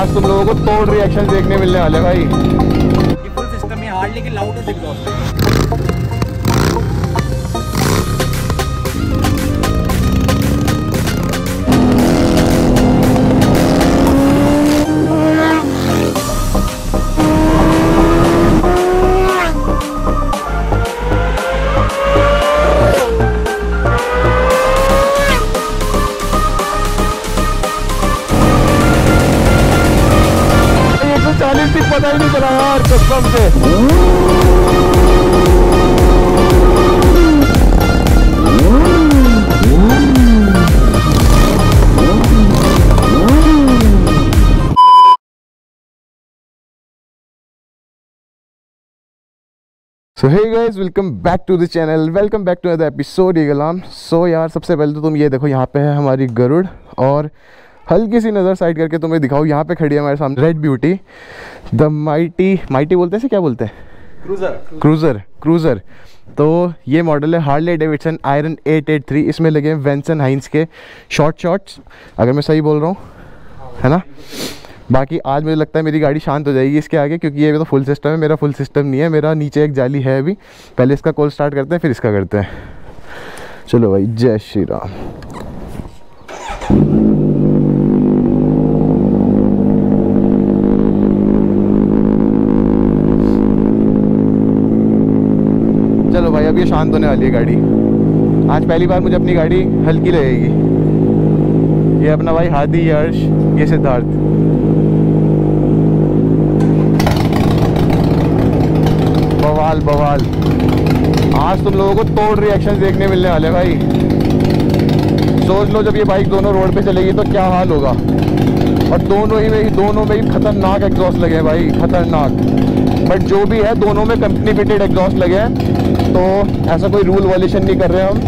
आज तुम लोगों को तोड़ रिएक्शन देखने मिलने वाले भाई। बिल्कुल सिस्टम है हार्डली लेकिन loud exhaust so hey guys welcome back to the channel welcome back to other episode ये गलाम. सो यार सबसे पहले तो तुम ये देखो यहाँ पे है हमारी गरुड़ और हल्की सी नज़र साइड करके तुम्हें दिखाओ यहाँ पे खड़ी है हमारे सामने red beauty the mighty mighty बोलते हैं इसे क्या बोलते हैं? क्रूजर क्रूज़र क्रूज़र तो ये मॉडल है हार्ले डेविडसन आयरन 883 इसमें लगे हैं वेंसन हाइंस के शॉर्ट शॉर्ट्स अगर मैं सही बोल रहा हूँ है ना? बाकी आज मुझे लगता है मेरी गाड़ी शांत हो जाएगी इसके आगे, क्योंकि ये तो फुल सिस्टम है, मेरा फुल सिस्टम नहीं है, मेरा नीचे एक जाली है अभी। पहले इसका कॉल स्टार्ट करते हैं, फिर इसका करते हैं। चलो भाई, जय श्री राम। चलो भाई, अब ये शांत होने वाली है गाड़ी। आज पहली बार मुझे अपनी गाड़ी हल्की लगेगी। ये अपना भाई हादी यर्श ये सिद्धार्थ। बवाल बवाल। आज तुम लोगों को तोड़ रिएक्शन देखने मिलने वाले भाई। सोच लो, जब ये बाइक दोनों रोड पे चलेगी तो क्या हाल होगा? और दोनों ही में, दोनों में ही खतरनाक एग्जॉस्ट लगे हैं भाई, खतरनाक। बट जो भी है, दोनों में कंपनी फिटेड एग्जॉस्ट लगे हैं। तो ऐसा कोई रूल वॉल्यूशन नहीं कर रहे हम।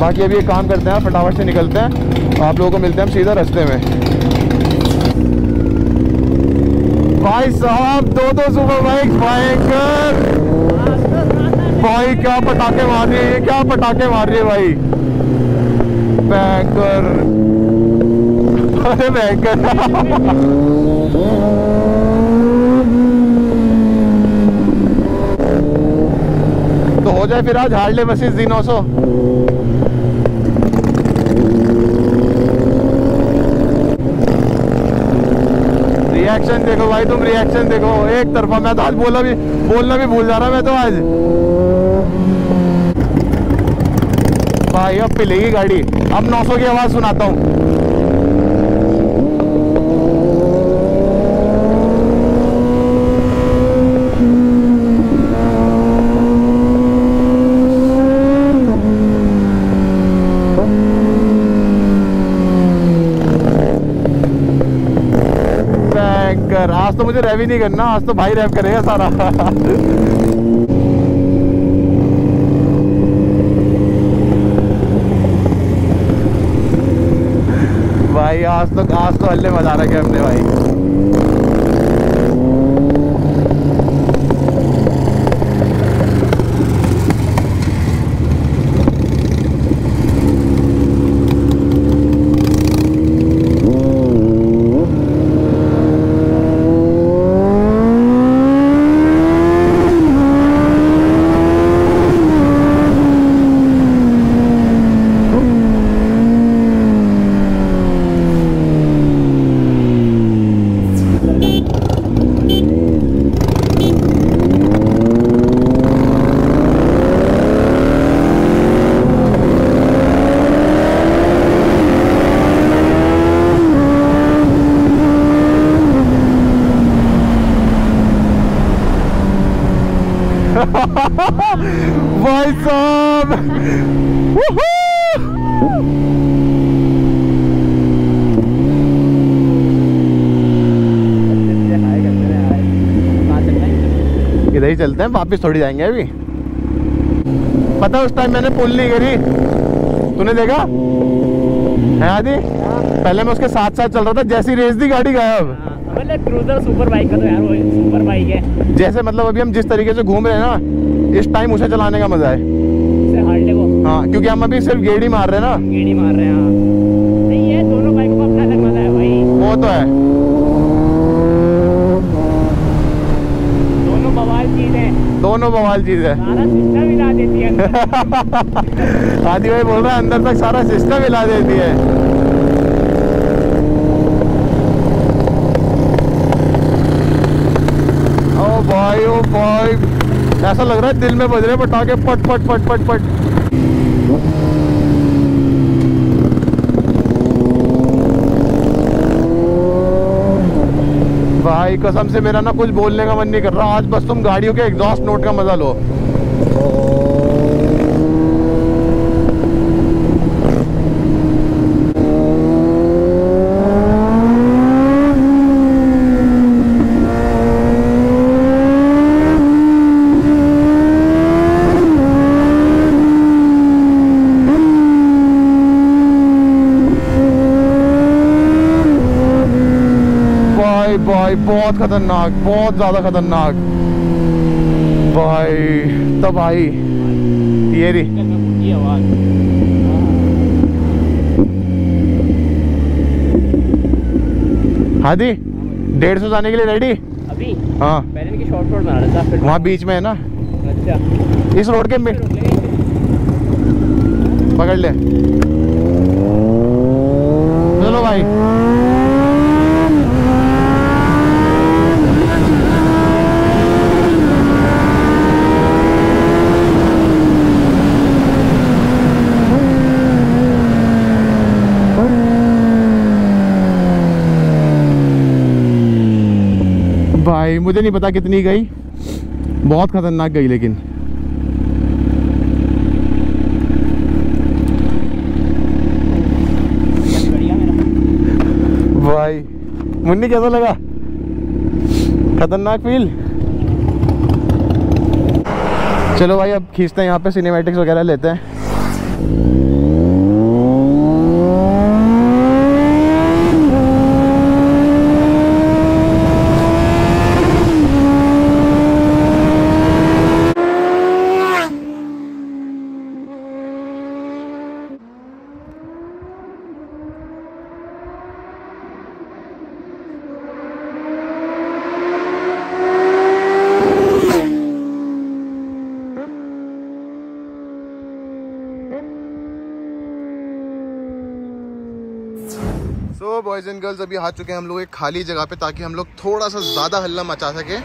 बाकी अभी एक काम करते हैं, फटाफट से निकलते हैं। आप लोगों को मिलते हैं हम सीधा रास्ते में। भाई साहब, दो दो सुपर बाइक भयंकर। भाई, क्या पटाखे मार रही है क्या पटाखे मार रही है भाई? भयंकर। अरे भयंकर। तो हो जाए फिर आज हार्ले बसिस दी नौ सौ। रिएक्शन देखो भाई, तुम रिएक्शन देखो। एक तरफा मैं तो आज बोला भी बोलना भी भूल जा रहा मैं तो आज। भाई, अब पिलेगी गाड़ी। अब 900 की आवाज़ सुनाता हूँ भयंकर तो मुझे रैव ही नहीं करना, आज तो भाई रैव करेगा सारा। भाई, आज तो आज तो हल्ले मज़ा रखे हमने भाई। भाई साहब इधर ही चलते हैं, वापस थोड़ी जाएँगे अभी। पता उस टाइम मैंने पुल नहीं करी। तूने देखा? है आदि? पहले मैं उसके साथ साथ चल रहा था, जैसी रेस दी गाड़ी गायब। क्रूजर सुपर बाइक का तो यार वो सुपर बाइक है। जैसे मतलब अभी हम जिस तरीके से घूम रहे हैं ना इस टाइम उसे चलाने का मज़ा है। हाँ क्योंकि हम अभी सिर्फ़ गेड़ी मार रहे हैं ना। गेड़ी मार रहे हैं हाँ। नहीं है दोनों बाइकों का अपना अलग मज़ा है भाई। तो है। दोनों बवाल चीज़ है। दोनों बवाल चीज़ है। सारा सिस्टम हिला देती है आदि भाई बोल रहा है अंदर तक सारा सिस्टम हिला देती है ओ भाई ओ भाई। ऐसा लग रहा है दिल में बज रहे पटाखे पट पट पट पट पट भाई, कसम से मेरा ना कुछ बोलने का मन नहीं कर रहा। आज बस तुम गाड़ियों के एग्जॉस्ट नोट का मज़ा लो। भाई भाई बहुत खतरनाक बहुत ज़्यादा खतरनाक। भाई तब आई ये रही। हादी डेढ़ सौ जाने के लिए रेडी अभी? हाँ। पहले शॉर्ट शॉर्ट बना रहा था वहाँ बीच में है ना? अच्छा। इस रोड के पकड़ ले। चलो भाई। भाई, मुझे नहीं पता कितनी गई। बहुत खतरनाक गई लेकिन। भाई, मुन्नी कैसा लगा? खतरनाक फील चलो भाई, अब खींचते हैं यहाँ पे सिनेमैटिक्स वगैरह लेते हैं सो बॉयज़ एंड गर्ल्स अभी आ चुके हैं हम लोग एक खाली जगह पे ताकि हम लोग थोड़ा सा ज़्यादा हल्ला मचा सके।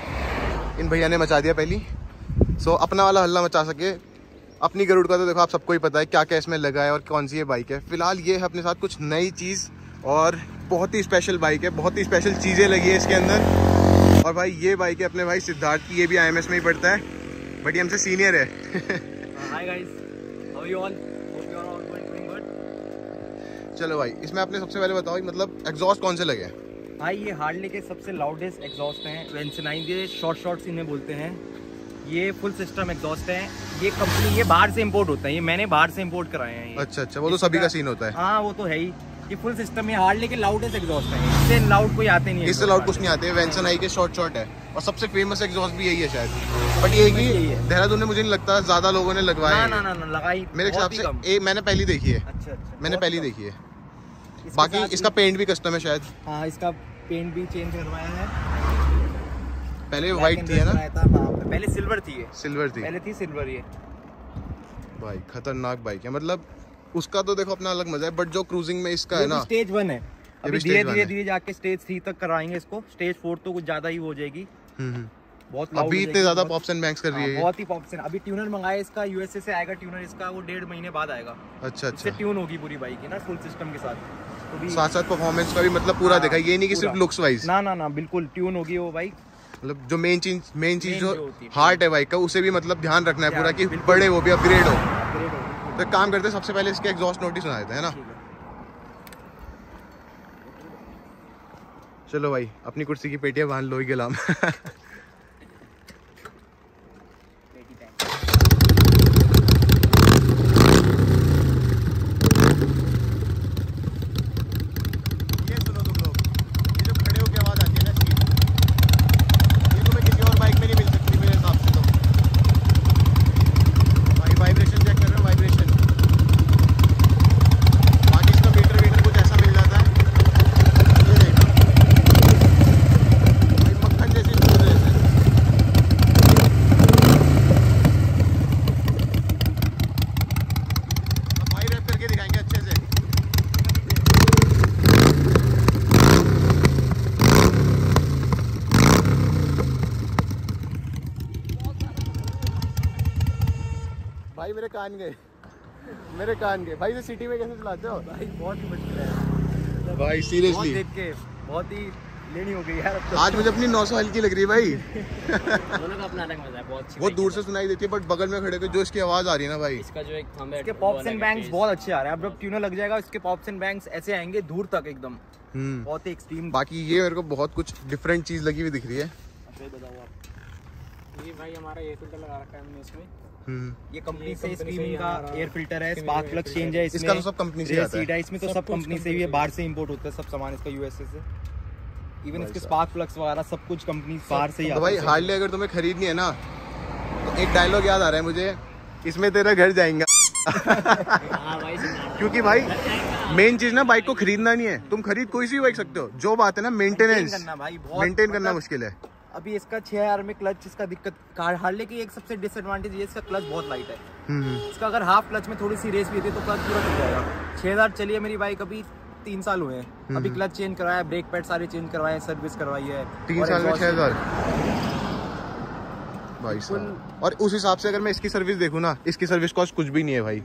इन भैया ने मचा दिया पहली। सो so, अपना वाला हल्ला मचा सके। अपनी गरुड़ का तो देखो आप सबको ही पता है क्या क्या इसमें लगा है और कौन सी ये बाइक है। फ़िलहाल ये है अपने साथ कुछ नई चीज़ और बहुत ही स्पेशल बाइक है। बहुत ही स्पेशल चीज़ें लगी है इसके अंदर। और भाई ये बाइक है अपने भाई सिद्धार्थ की। ये भी आईएमएस में ही पढ़ता है। बट ये हमसे सीनियर है hi guys how you all hope you are all doing good चलो भाई इसमें आपने सबसे पहले बताओ मतलब एग्जॉस्ट कौन से लगे भाई ये हार्डली के सबसे लाउडेस्ट एग्जॉस्ट हैं वेंसनाइन ये शॉर्ट शॉर्ट्स इन्हें बोलते हैं। ये फुल सिस्टम एग्जॉस्ट है। ये कंपनी ये बाहर से इंपोर्ट होता है ये मैंने बाहर से इंपोर्ट कराए हैं ये। अच्छा अच्छा वो तो सभी का सीन होता है। हाँ वो तो है ही। ये फुल सिस्टम है हार्डली के लाउडेस्ट एग्जॉस्ट है। इससे लाउड कोई आते नहीं है। इससे लाउड कुछ नहीं आते वेंसन आई के शॉर्ट शॉर्ट है। और सबसे फ़ेमस एग्जॉस्ट भी यही है शायद। बट ये कि देहरादून में मुझे नहीं लगता ज़्यादा लोगों ने लगवाया ना ना ना ना लगाई मेरे हिसाब से ए, मैंने पहली देखी है। अच्छा अच्छा मैंने पहली। देखी है। बाकी इसका पेंट भी कस्टम है शायद। हाँ इसका पेंट भी चेंज करवाया है। पहले व्हाइट थी है ना? हाँ, पहले सिल्वर थी सिल्वर थी। पहले थी सिल्वर ये। भाई खतरनाक बाइक है। मतलब उसका तो देखो अपना अलग मज़ा है बट जो क्रूजिंग में इसका है ना। स्टेज वन है। अभी धीरे धीरे धीरे जाके स्टेज थ्री तक कराएँगे इसको। स्टेज फोर तो कुछ ज़्यादा ही हो जाएगी। हम्म, हम्म। बहुत अभी इतने ज़्यादा पॉप्स एंड बैंक्स कर रही हाँ, है बहुत ही पॉप्स अभी ट्यूनर मंगाया इसका यूएसए से आएगा ट्यूनर इसका वो डेढ़ महीने बाद आएगा। अच्छा अच्छा। ट्यून होगी पूरी बाइक की ना फुल सिस्टम के साथ। तो भी साथ साथ परफॉर्मेंस का भी मतलब पूरा हाँ, देखा। ये नहीं कि सिर्फ़ लुक्स वाइज ना ना ना बिल्कुल ट्यून होगी वो बाइक मतलब जो मेन चीज़ मेन चीज़ जो है, हार्ट है बाइक का उसे भी मतलब ध्यान रखना है पूरा कि बड़े हो भी अपग्रेड हो। तो काम करते हैं सबसे पहले इसके एग्जॉस्ट नोटिस सुना देते हैं ना? चलो भाई अपनी कुर्सी की पेटियाँ बाँध लो ही गुलाम पेटी टाइम ये सुनो तुम लोग ये जो खड़े होकर आवाज़ आती है ना इसकी ये तुम्हें किसी और बाइक में नहीं मिल सकती मेरे हिसाब से तो भाई वाइब्रेशन चेक कर रहे हो वाइब्रेशन बाकी इसका मीटर वीटर कुछ ऐसा मिल जाता है ये देखना मेरे कान गए। मेरे कान गए। भाई ये सिटी में कैसे चलाते हो? भाई बहुत ही मुश्किल है। भाई सीरियसली देख के बहुत ही लेनी हो गई यार अब तो। आज मुझे अपनी 900 हल्की लग रही है भाई। दोनों का अपना अलग मज़ा है बहुत अच्छी वो दूर से सुनाई देती है बट बगल में खड़े को जो इसकी आवाज़ आ रही है ना भाई। इसका जो एक थंब है इसके पॉप्स एंड बैंक्स बहुत अच्छे आ रहे हैं। अब जब ट्यूनर लग जाएगा इसके पॉप्स एंड बैंक्स ऐसे आएँगे दूर तक एकदम। हम्म। बहुत ही एक्सट्रीम बाकी ये मेरे को बहुत कुछ डिफरेंट चीज़ लगी हुई दिख रही है। अब ये बताओ आप। ये भाई हमारा एयर फ़िल्टर लगा रखा है हमने इसमें। ये कंपनी से स्क्रीमिंग का एयर फ़िल्टर है स्पार्क प्लग चेंज है। है। इसका तो सब company से ही आता है। इसमें तो सब कंपनी से ही है बाहर से इंपोर्ट होता है सब सामान इसका यूएसए से। इवन इसके स्पार्क प्लग्स वगैरह सब कुछ कंपनी बाहर से ही तो आता भाई हार्डली अगर तुम्हें खरीदनी है ना तो एक डायलॉग याद आ रहा है मुझे इसमें तेरा घर जाएगा। हाँ भाई क्योंकि भाई मेन चीज़ ना बाइक को खरीदना नहीं है। तुम खरीद कोई सी बाइक सकते हो। जो बात है ना मेंटेनेंस करना भाई बहुत मेंटेन करना मतलब मुश्किल है। अभी इसका 6000 में क्लच इसका दिक्कत कार हार्ले की एक सबसे डिसएडवांटेज ये इसका क्लच बहुत लाइट है। हम्म इसका अगर हाफ़ क्लच में थोड़ी सी रेस भी होती है तो क्लच पूरा टूट जाएगा। 6000 चली है मेरी बाइक अभी तीन साल हुए हैं। अभी क्लच चेंज करवाया ब्रेक पैड सारे चेंज करवाए सर्विस करवाई है। तीन साल में छह हज़ार। भाई साहब। और उस हिसाब से अगर मैं इसकी सर्विस देखूँ ना इसकी सर्विस कॉस्ट कुछ भी नहीं है भाई।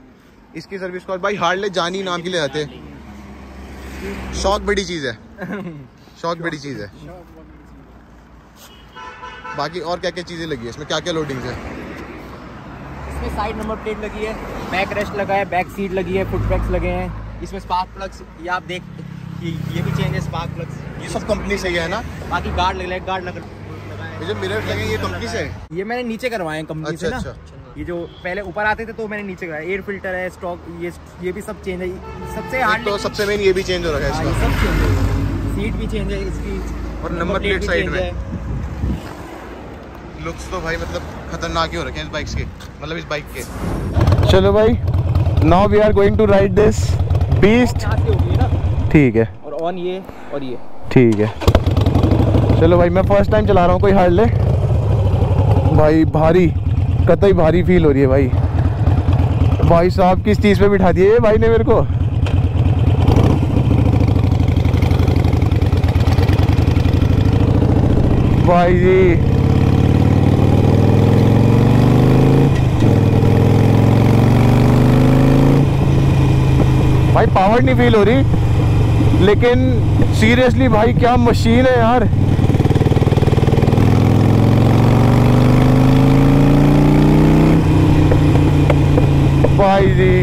इसकी सर्विस कॉस्ट भाई हार्डले जानी नाम के लिए आते शौक बड़ी चीज़ है। शौक बड़ी चीज़ है। बाकी और क्या क्या चीज़ें लगी है? इसमें क्या क्या लोडिंग है? इसमें साइड नंबर प्लेट लगी है बैक रेस्ट लगा है बैक सीट लगी है फुट पैक्स लगे हैं। इसमें स्पार्क प्लग्स ये आप देख ये, भी चेंज है स्पार्क प्लग्स ये सब कंपनी से ही है ना? बाकी गार्ड लग रहा है गार्ड लग लगा ये जो मिरर लगे ये कंपनी से है? ये मैंने नीचे करवाए हैं कंपनी अच्छा से ना। अच्छा। ये जो पहले ऊपर आते थे तो मैंने नीचे कराया एयर फ़िल्टर है स्टॉक ये ये भी सब चेंज है। सबसे हार्ड तो सबसे मेन ये भी चेंज हो रखा है हाँ, इसका। है। सीट भी चेंज है इसकी और नंबर प्लेट साइड में। लुक्स तो भाई मतलब खतरनाक ही हो रखे हैं इस बाइक्स के मतलब इस बाइक के। चलो भाई now we are going to ride this beast ठीक है। और ऑन ये और ये। ठीक है। चलो भाई मैं फ़र्स्ट टाइम चला रहा हूँ कोई हार्ले भाई भारी कतई भारी फील हो रही है भाई। भाई साहब किस चीज़ पे बिठा दिए भाई ने मेरे को? भाई जी भाई पावर नहीं फील हो रही। लेकिन सीरियसली भाई, क्या मशीन है यार। भाई जी।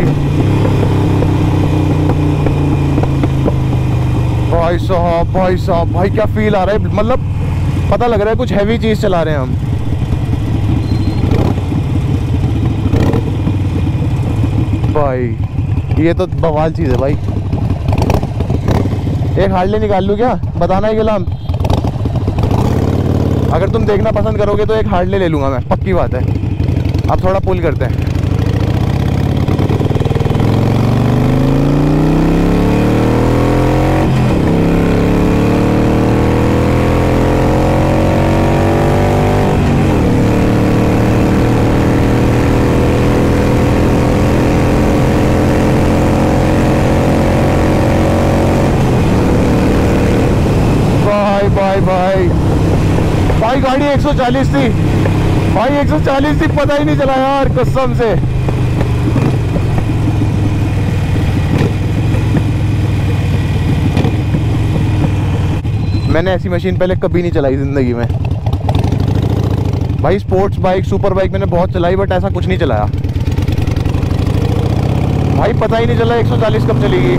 भाई साहब भाई साहब, भाई क्या फील आ रहा है? मतलब पता लग रहा है कुछ हैवी चीज़ चला रहे हैं हम। भाई। ये तो बवाल चीज़ है भाई। एक हार्ले निकाल लूँ क्या? बताना है गुलाम अगर तुम देखना पसंद करोगे तो एक हार्ले ले लूँगा मैं, पक्की बात है। अब थोड़ा पुल करते हैं भाई भाई भाई भाई गाड़ी 140 थी। भाई 140 थी, पता ही नहीं चला यार, कसम से। मैंने ऐसी मशीन पहले कभी नहीं चलाई ज़िंदगी में। भाई स्पोर्ट्स बाइक सुपर बाइक मैंने बहुत चलाई बट ऐसा कुछ नहीं चलाया। भाई, पता ही नहीं चला 140 कब चलेगी।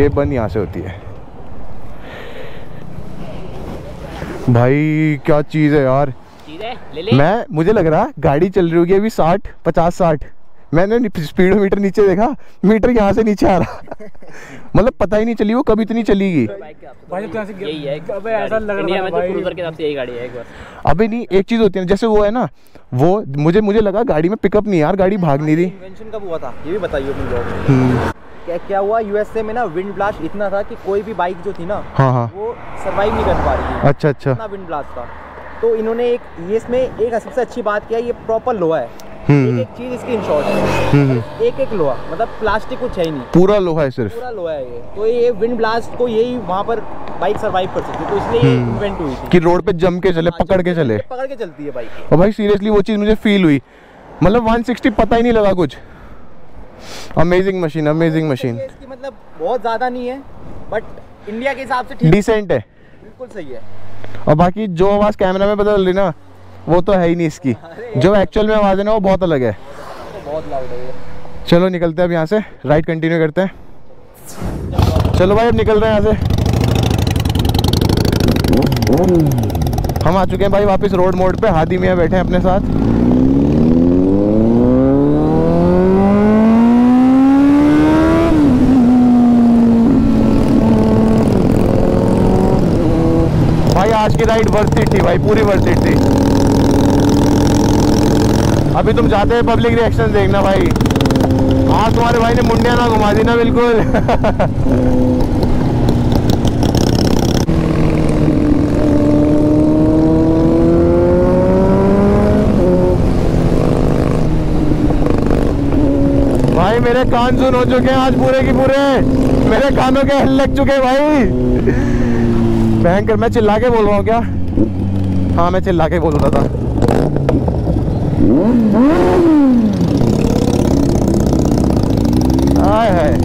ये बंद यहाँ से होती है। भाई क्या चीज़ है यार। ले ले। मैं मुझे लग रहा गाड़ी चल रही होगी अभी साठ पचास साठ। मैंने स्पीडोमीटर नीचे देखा मीटर यहाँ से नीचे आ रहा। मतलब पता ही नहीं चली वो कभी इतनी चलेगी। भाई तो ऐसे यही है अबे ऐसा लग रहा इंडिया था में तो भाई। क्रूजर के हिसाब से यही गाड़ी है एक बार। अबे नहीं एक चीज़ होती है जैसे वो है ना वो मुझे मुझे लगा गाड़ी में पिकअप नहीं यार गाड़ी भाग नहीं रही कब हुआ था? ये भी बताइए हम्म, क्या क्या हुआ? यूएसए में ना विंड ब्लास्ट इतना था कि कोई भी बाइक जो थी ना हाँ हाँ। वो सरवाइव नहीं कर पा रही थी। अच्छा अच्छा। इतना विंड ब्लास्ट था। तो इन्होंने एक ये इसमें एक सबसे अच्छी बात किया ये प्रॉपर लोहा है। हम्म, एक एक चीज़ इसकी इंश्योर्ड है। हम्म, एक एक लोहा मतलब प्लास्टिक कुछ है ही नहीं। पूरा लोहा है सिर्फ़। पूरा लोहा है ये। तो ये विंड ब्लास्ट को यही वहाँ पर बाइक सरवाइव कर सकती है। तो इसलिए हम्म। इन्वेंट हुई थी। कि रोड पे जम के चले पकड़ के चले। पकड़ के चलती है बाइक और भाई सीरियसली वो चीज़ मुझे फील हुई। मतलब 160 पता ही नहीं लगा कुछ। अमेजिंग मशीन अमेजिंग मशीन मतलब बहुत ज़्यादा नहीं है बट इंडिया के हिसाब से डिसेंट है बिल्कुल सही है। और बाकी जो आवाज़ कैमरा में बदल रही ना वो तो है ही नहीं इसकी। जो एक्चुअल में आवाज़ है ना वो बहुत अलग है। तो बहुत लाउड है चलो निकलते हैं अब यहाँ से। राइड कंटिन्यू करते हैं। चलो भाई अब निकल रहे हैं यहाँ से। हम आ चुके हैं भाई वापस रोड मोड पे। हादी मियाँ बैठे हैं अपने साथ भाई आज की राइड वर्थ थी भाई, पूरी वर्थ थी अभी तुम जाते हैं पब्लिक रिएक्शन देखना, भाई। आज तुम्हारे भाई ने मुंडिया ना घुमा दी ना, बिल्कुल। भाई, मेरे कान सुन हो चुके हैं आज पूरे की पूरे। मेरे कानों के हल लग चुके भाई। भयंकर मैं चिल्ला के बोल रहा हूँ क्या? हाँ मैं चिल्ला के बोल रहा था। हाय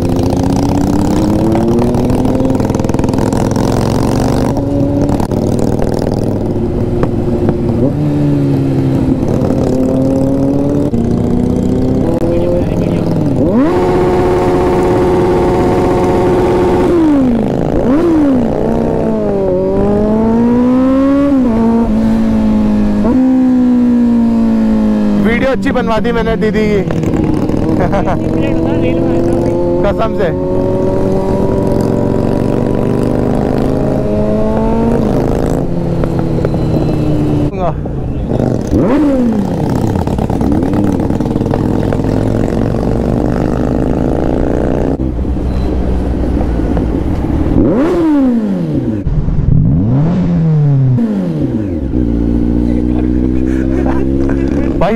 वीडियो अच्छी बनवा दी मैंने दीदी की। कसम से। भाई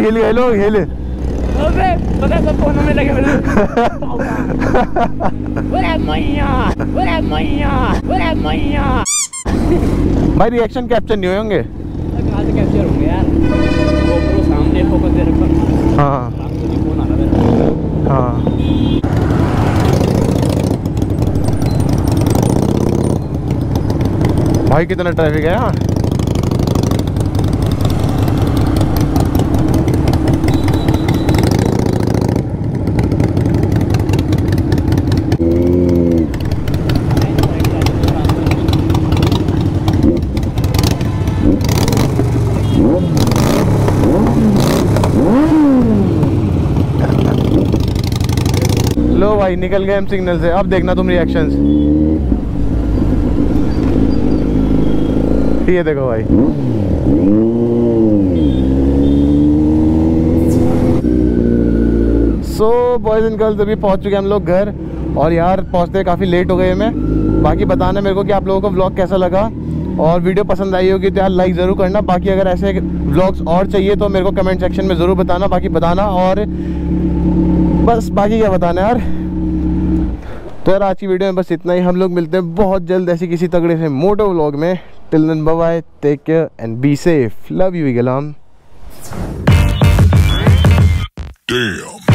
हेलो हेलो हेलो अबे पता सब फोनों में लगे भाई रिएक्शन कैप्चर नहीं हुए होंगे? कैप्चर होंगे यार। सामने फोकस दे रखा। हाँ। फ़ोन आ रहा है हाँ। भाई कितना ट्रैफ़िक है यहाँ लो भाई, निकल गए हम सिग्नल से। अब देखना तुम रिएक्शंस ये देखो भाई। सो बॉयज़ एंड गर्ल्स अभी पहुँच चुके हैं हम लोग घर। और यार, पहुँचते काफ़ी लेट हो गए मैं बाकी बताना मेरे को कि आप लोगों को व्लॉग कैसा लगा। और वीडियो पसंद आई होगी तो यार लाइक ज़रूर करना। बाकी अगर ऐसे व्लॉग्स और चाहिए तो मेरे को कमेंट सेक्शन में ज़रूर बताना। बाकी बताना और बस बाकी क्या बताना यार? तो यार, आज की वीडियो में बस इतना ही। हम लोग मिलते हैं बहुत जल्द ऐसे किसी तगड़े से मोटो व्लॉग में। Till then bye take care and be safe love you गलाम Damn.